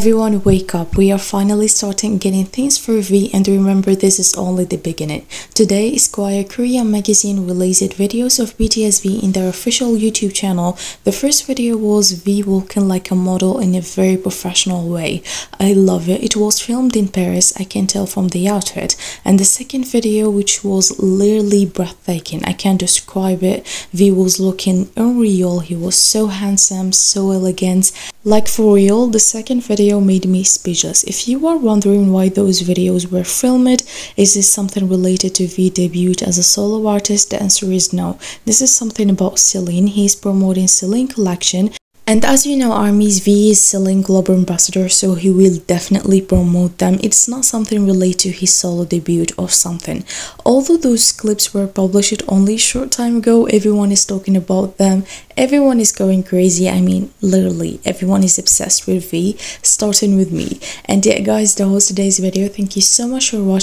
Everyone wake up, we are finally starting getting things for V and remember this is only the beginning. Today, Esquire Korea magazine released videos of BTS V in their official YouTube channel. The first video was V walking like a model in a very professional way. I love it, it was filmed in Paris, I can tell from the outfit. And the second video which was literally breathtaking, I can't describe it. V was looking unreal, he was so handsome, so elegant. Like for real, the second video made me speechless. If you are wondering why those videos were filmed, is this something related to V debut as a solo artist? The answer is no. This is something about Celine. He's promoting Celine collection and as you know, Army's V is Celine global ambassador, so he will definitely promote them. It's not something related to his solo debut or something. Although those clips were published only a short time ago, everyone is talking about them. Everyone is going crazy. I mean, literally, everyone is obsessed with V, starting with me. And yeah, guys, that was today's video. Thank you so much for watching.